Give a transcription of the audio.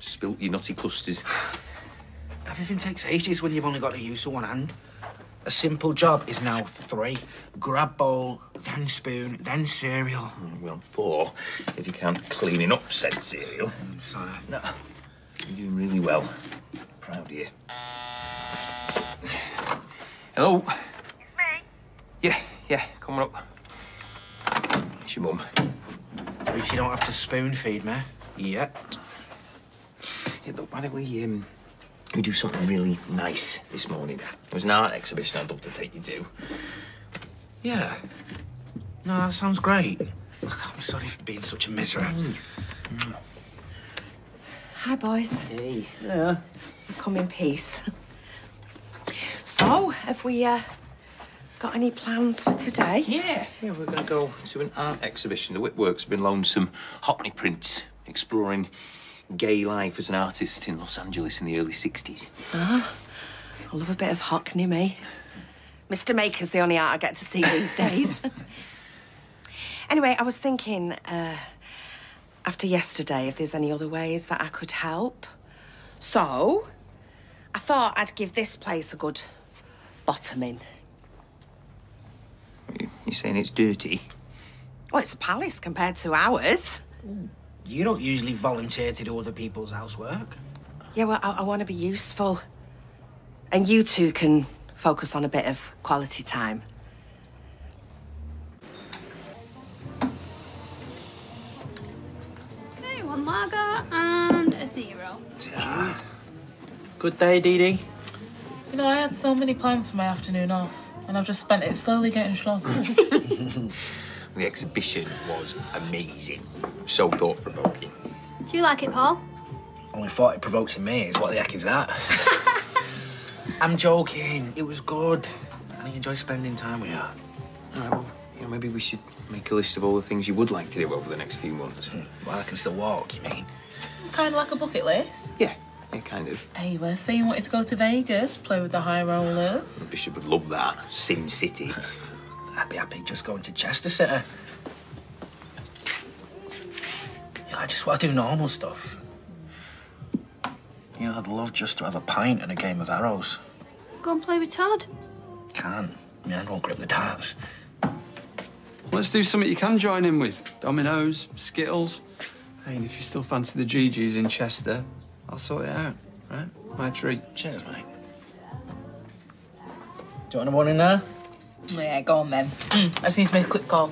Spilt your nutty clusters. Everything takes ages when you've only got to use of one hand. A simple job is now three. Grab bowl, then spoon, then cereal. Hmm, well, four, if you count cleaning up said cereal. Mm, sorry. No, you're doing really well. Proud of you. Hello? It's me. Yeah, yeah, come on up. It's your mum. At least you don't have to spoon feed me. Yet. Yeah, look, why don't we, um, we do something really nice this morning? There's an art exhibition I'd love to take you to. Yeah. No, that sounds great. Look, I'm sorry for being such a misery. Hi, boys. Hey. Yeah. Come in peace. So, have we uh, got any plans for today? Yeah, yeah, we're going to go to an art exhibition. The Whitworth have been loaned some Hockney prints exploring gay life as an artist in Los Angeles in the early 60s. Ah, I love a bit of Hockney, me. Mr. Maker's the only art I get to see these days. anyway, I was thinking, uh, after yesterday, if there's any other ways that I could help. So, I thought I'd give this place a good bottoming. You- You're saying it's dirty? Well, it's a palace compared to ours. You don't usually volunteer to do other people's housework. Yeah, well, I, I want to be useful. And you two can focus on a bit of quality time. Okay, one lager and a zero. Good day, Dee Dee. You know, I had so many plans for my afternoon off, and I've just spent it slowly getting schlozzed. The exhibition was amazing. So thought provoking. Do you like it, Paul? Only thought it provokes in me is what the heck is that? I'm joking. It was good. I enjoy spending time with you. All right, well, You know, maybe we should make a list of all the things you would like to do over the next few months. Well, I can still walk, you mean? kind of like a bucket list. Yeah, yeah, kind of. Hey, you were saying you wanted to go to Vegas, play with the high rollers. The Bishop would love that. Sin City. I'd be happy just going to Chester City. Yeah, I just want to do normal stuff. You know, I'd love just to have a pint and a game of arrows. Go and play with Todd. Can. I mean, I don't grip the darts. Let's do something you can join in with. Dominoes, Skittles. Hey, and if you still fancy the GGs in Chester, I'll sort it out, right? My treat. Cheers, mate. Do you want one in there? Yeah, go on then. Mm, I just need to make a quick call.